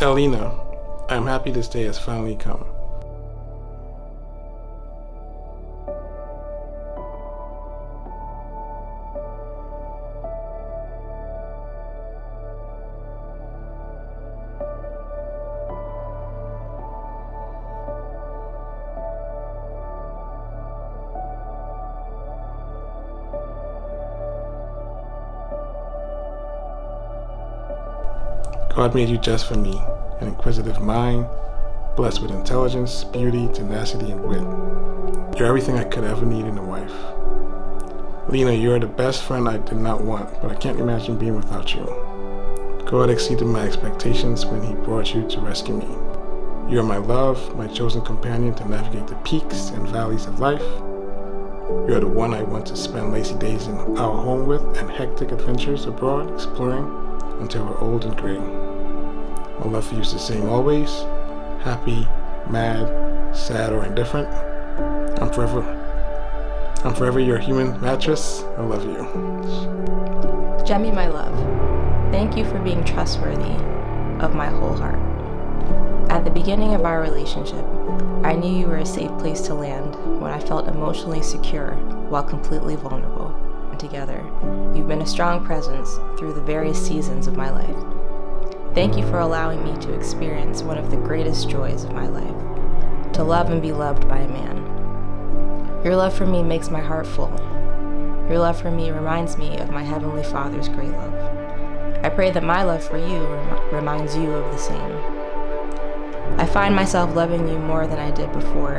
Elena, I am happy this day has finally come. God made you just for me, an inquisitive mind, blessed with intelligence, beauty, tenacity, and wit. You're everything I could ever need in a wife. Lena, you're the best friend I did not want, but I can't imagine being without you. God exceeded my expectations when He brought you to rescue me. You are my love, my chosen companion to navigate the peaks and valleys of life. You are the one I want to spend lazy days in our home with and hectic adventures abroad exploring until we're old and gray. My love for you is the same always. Happy, mad, sad, or indifferent. I'm forever. I'm forever your human mattress. I love you. Jemmy, my love, thank you for being trustworthy of my whole heart. At the beginning of our relationship, I knew you were a safe place to land when I felt emotionally secure while completely vulnerable. And together, you've been a strong presence through the various seasons of my life. Thank you for allowing me to experience one of the greatest joys of my life to love and be loved by a man. Your love for me makes my heart full. Your love for me reminds me of my Heavenly Father's great love. I pray that my love for you rem reminds you of the same. I find myself loving you more than I did before,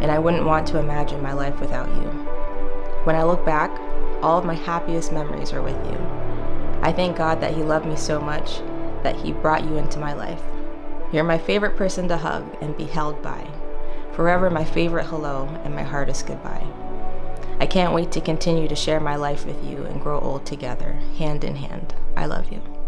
and I wouldn't want to imagine my life without you. When I look back, all of my happiest memories are with you. I thank God that He loved me so much that He brought you into my life. You're my favorite person to hug and be held by. Forever my favorite hello and my hardest goodbye. I can't wait to continue to share my life with you and grow old together, hand in hand. I love you.